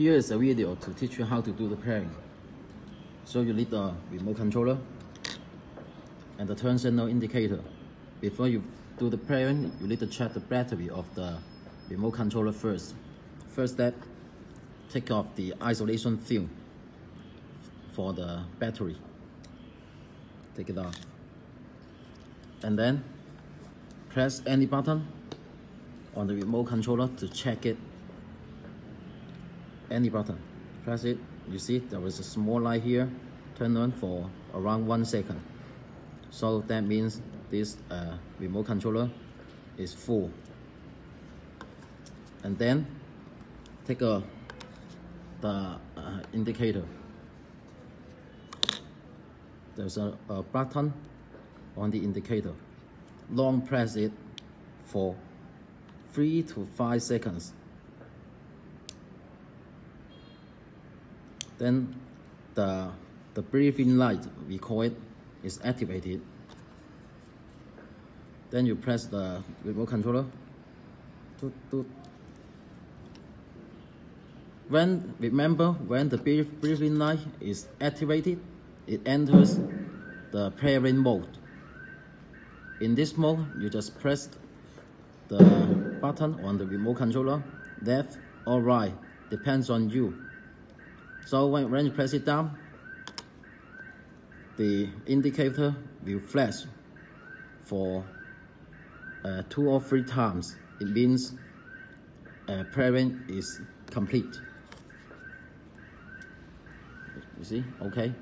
Here is a video to teach you how to do the pairing. So you need the remote controller and the turn signal indicator. Before you do the pairing, you need to check the battery of the remote controller first. First step, take off the isolation film for the battery. Take it off. And then press any button on the remote controller to check it any button. Press it. You see there is a small light here. Turn on for around one second. So that means this uh, remote controller is full. And then take a the uh, indicator. There's a, a button on the indicator. Long press it for three to five seconds Then the, the breathing light, we call it, is activated. Then you press the remote controller. Toot, toot. When, remember, when the breathing light is activated, it enters the pairing mode. In this mode, you just press the button on the remote controller, left or right, depends on you. So when, when you press it down, the indicator will flash for uh, two or three times. It means uh, pairing is complete. You see, okay?